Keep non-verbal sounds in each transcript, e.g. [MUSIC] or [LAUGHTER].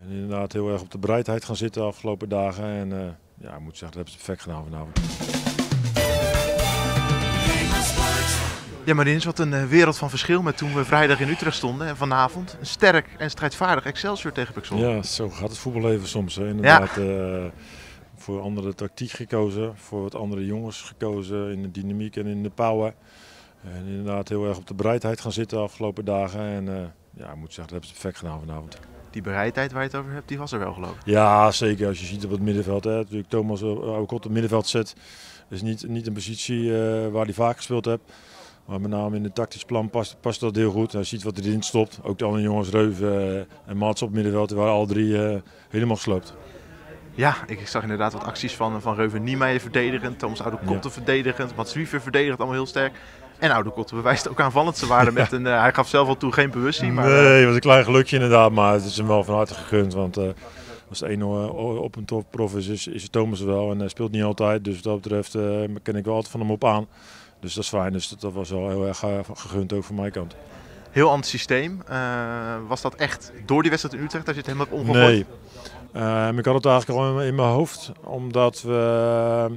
En inderdaad heel erg op de bereidheid gaan zitten de afgelopen dagen. En uh, ja, ik moet zeggen, dat hebben ze perfect gedaan vanavond. Ja, maar is wat een wereld van verschil met toen we vrijdag in Utrecht stonden en vanavond. Een sterk en strijdvaardig Excelsior tegen Pexel. Ja, zo gaat het voetballeven soms. Hè. Inderdaad, ja. uh, voor andere tactiek gekozen, voor wat andere jongens gekozen in de dynamiek en in de power. En inderdaad heel erg op de bereidheid gaan zitten de afgelopen dagen. En uh, ja, ik moet zeggen, dat hebben ze perfect gedaan vanavond. Die bereidheid waar je het over hebt, die was er wel geloof ik. Ja, zeker. Als je ziet op het middenveld. Hè. Natuurlijk Thomas ook op het middenveld zit. is niet, niet een positie uh, waar hij vaak gespeeld heeft. Maar met name in het tactisch plan past, past dat heel goed. Hij ziet wat erin stopt. Ook de andere jongens, Reuven en Mats op het middenveld, waren alle drie uh, helemaal gesloopt. Ja, ik zag inderdaad wat acties van, van Reuven Niemeyer verdedigend, Thomas Oude ja. verdedigend, Mats Wiever verdedigend, allemaal heel sterk. En Oude Kotte bewijst ook aanvallend te waarde [LAUGHS] met een, uh, hij gaf zelf al toe geen bewustzijn. Maar, nee, het was een klein gelukje inderdaad, maar het is hem wel van harte gegund. Want uh, als ene op een top prof is, is, is Thomas wel en hij speelt niet altijd. Dus wat dat betreft ken ik wel altijd van hem op aan. Dus dat is fijn, dus dat, was wel heel erg gegund ook van mijn kant. Heel ander systeem. was dat echt door die wedstrijd in Utrecht dat je het helemaal omgegooid? Nee. Uh, ik had het eigenlijk al in mijn hoofd, omdat we uh,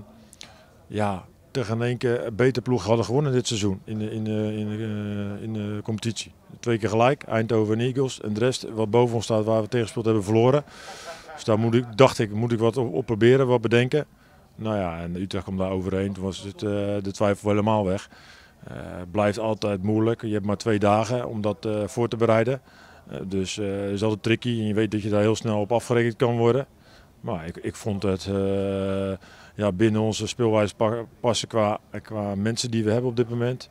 ja, tegen één keer beter ploeg hadden gewonnen dit seizoen in de, in de, in de, in de competitie. Twee keer gelijk, Eindhoven en Eagles. En de rest wat boven ons staat waar we tegengespeeld hebben verloren. Dus daar moet ik, dacht ik, moet ik wat op, proberen, wat bedenken. Nou ja, en Utrecht kwam daar overheen. Toen was het, uh, de twijfel helemaal weg. Het blijft altijd moeilijk. Je hebt maar twee dagen om dat voor te bereiden. Uh, dus uh, is altijd tricky en je weet dat je daar heel snel op afgerekend kan worden. Maar ik, ik vond het uh, ja, binnen onze speelwijze passen qua, qua mensen die we hebben op dit moment.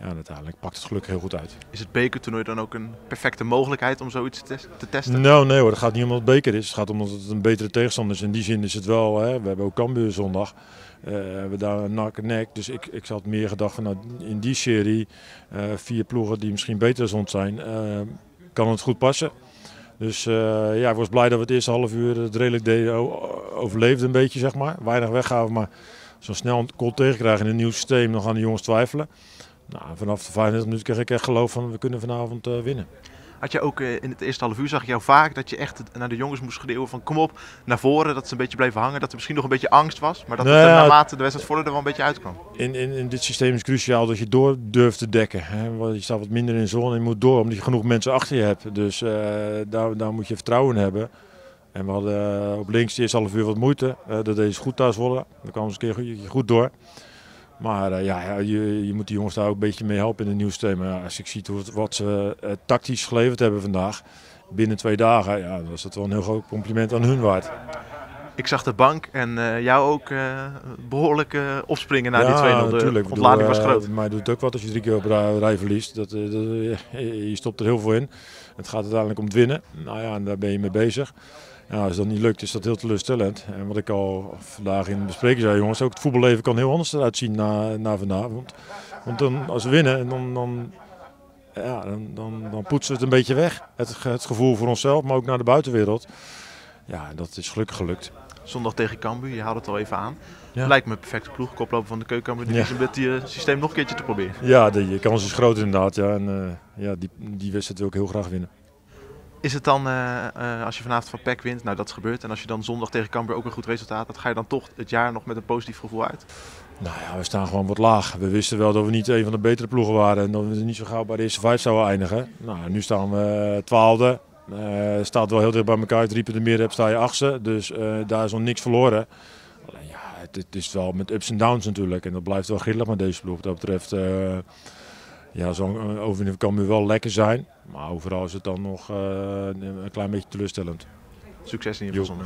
ja, uiteindelijk pakt het gelukkig heel goed uit. Is het bekertoernooi dan ook een perfecte mogelijkheid om zoiets te, te testen? Nou, nee hoor, het gaat niet om wat het beker is. Het gaat om dat het een betere tegenstander is. In die zin is het wel, hè, we hebben ook Cambuur zondag. Uh, we hebben daar een nak en nek. Dus ik, ik had meer gedacht van nou, in die serie, uh, vier ploegen die misschien beter ons zijn, uh, kan het goed passen. Dus ja, ik was blij dat we het eerste half uur het redelijk deden, overleefden een beetje zeg maar. Weinig weggaven, maar zo snel een goal tegenkrijgen in een nieuw systeem, dan gaan de jongens twijfelen. Nou, vanaf de 35 minuten kreeg ik echt geloof van we kunnen vanavond winnen. Had je ook in het eerste half uur zag je jou vaak dat je echt naar de jongens moest schreeuwen van kom op naar voren, dat ze een beetje bleven hangen, dat er misschien nog een beetje angst was, maar dat nou, het naarmate de wedstrijd vorderde wel een beetje uitkwam. In, in, in dit systeem is cruciaal dat je door durft te dekken. Hè. Je staat wat minder in zone en je moet door omdat je genoeg mensen achter je hebt. Dus uh, daar, daar moet je vertrouwen in hebben. En we hadden uh, op links de eerste half uur wat moeite. Uh, dat deed ze goed thuis worden. Daar kwam ze een keer goed, goed door. Maar uh, ja, je, je, moet die jongens daar ook een beetje mee helpen in het nieuw systeem. Ja, als ik zie wat ze uh, tactisch geleverd hebben vandaag, binnen twee dagen, ja, dan is dat wel een heel groot compliment aan hun waard. Ik zag de bank en uh, jou ook behoorlijk opspringen naar ja, die 2-0. De natuurlijk. ontlading was groot. Maar het doet ook wat als je drie keer op rij, rij verliest. Dat, dat, je stopt er heel veel in. Het gaat uiteindelijk om het winnen. Nou ja, en daar ben je mee bezig. Ja, als dat niet lukt, is dat heel teleurstellend. En wat ik al vandaag in de bespreking zei, jongens, ook het voetballeven kan heel anders eruit zien na, na vanavond. Want dan, als we winnen, dan, dan, ja, dan, dan, dan poetsen we het een beetje weg. Het, het gevoel voor onszelf, maar ook naar de buitenwereld. Ja, dat is gelukkig gelukt. Zondag tegen Cambuur, je haalde het al even aan. Ja. Lijkt me een perfecte ploeg, koploper van de keukenkamer. Ja. om dit uh, systeem nog een keertje te proberen. Ja, de kans is groot inderdaad. Ja. En uh, ja, die, die wedstrijd wil ik heel graag winnen. Is het dan, uh, uh, als je vanavond van PEC wint, nou dat is gebeurd. En als je dan zondag tegen Cambuur ook een goed resultaat had, ga je dan toch het jaar nog met een positief gevoel uit? Nou ja, we staan gewoon wat laag. We wisten wel dat we niet een van de betere ploegen waren en dat we niet zo gauw bij de eerste vijf zouden eindigen. Nou, nu staan we twaalfde. Uh, staat wel heel dicht bij elkaar. Drie punten meer hebt, sta je achtste. Dus daar is nog niks verloren. Alleen ja, het, het, is wel met ups en downs natuurlijk. En dat blijft wel grillig met deze ploeg. Wat dat betreft ja, zo'n overwinning kan nu wel lekker zijn. Maar overal is het dan nog uh, een klein beetje teleurstellend. Succes in je geval.